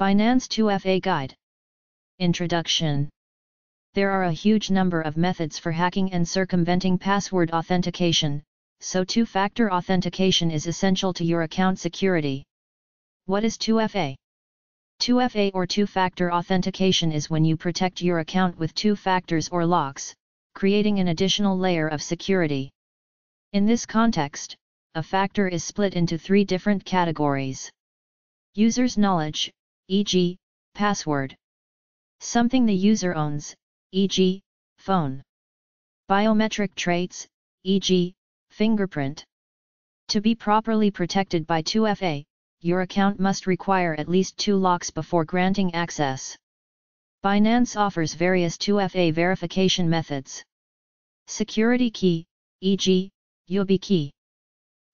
Binance 2FA Guide Introduction There are a huge number of methods for hacking and circumventing password authentication, so two-factor authentication is essential to your account security. What is 2FA? 2FA or two-factor authentication is when you protect your account with two factors or locks, creating an additional layer of security. In this context, a factor is split into three different categories. User's knowledge, e.g., password. Something the user owns, e.g., phone. Biometric traits, e.g., fingerprint. To be properly protected by 2FA, your account must require at least two locks before granting access. Binance offers various 2FA verification methods. Security key, e.g., YubiKey.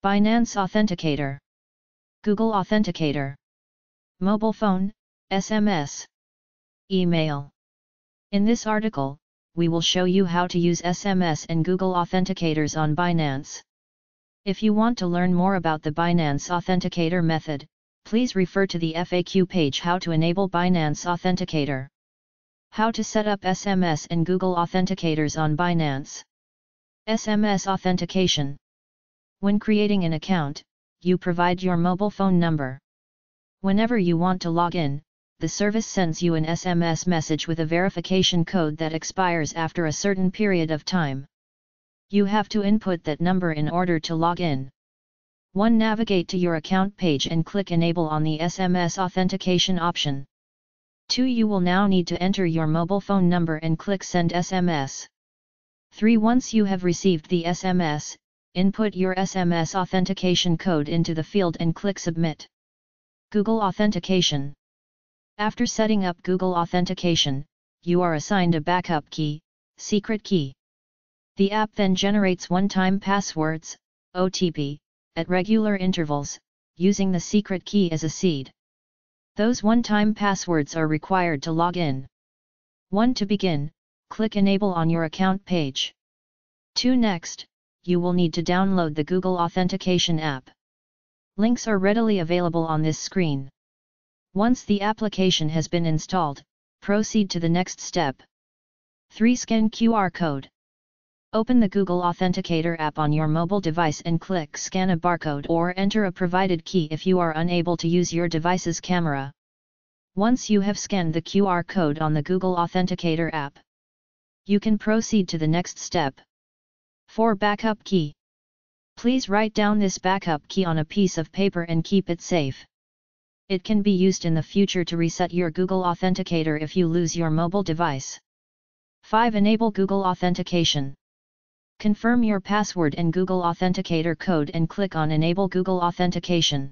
Binance Authenticator. Google Authenticator. Mobile phone, SMS. Email. In this article, we will show you how to use SMS and Google Authenticators on Binance. If you want to learn more about the Binance Authenticator method, please refer to the FAQ page How to enable Binance Authenticator. How to set up SMS and Google Authenticators on Binance. SMS Authentication When creating an account, you provide your mobile phone number. Whenever you want to log in, the service sends you an SMS message with a verification code that expires after a certain period of time. You have to input that number in order to log in. 1. Navigate to your account page and click Enable on the SMS authentication option. 2. You will now need to enter your mobile phone number and click Send SMS. 3. Once you have received the SMS, input your SMS authentication code into the field and click Submit. Google Authentication After setting up Google Authentication, you are assigned a backup key, secret key. The app then generates one-time passwords, OTP, at regular intervals, using the secret key as a seed. Those one-time passwords are required to log in. 1. To begin, click Enable on your account page. 2. Next, you will need to download the Google Authentication app. Links are readily available on this screen. Once the application has been installed, proceed to the next step. 3. Scan QR code. Open the Google Authenticator app on your mobile device and click Scan a barcode or enter a provided key if you are unable to use your device's camera. Once you have scanned the QR code on the Google Authenticator app, you can proceed to the next step. 4. Backup key. Please write down this backup key on a piece of paper and keep it safe. It can be used in the future to reset your Google Authenticator if you lose your mobile device. 5. Enable Google Authentication. Confirm your password and Google Authenticator code and click on Enable Google Authentication.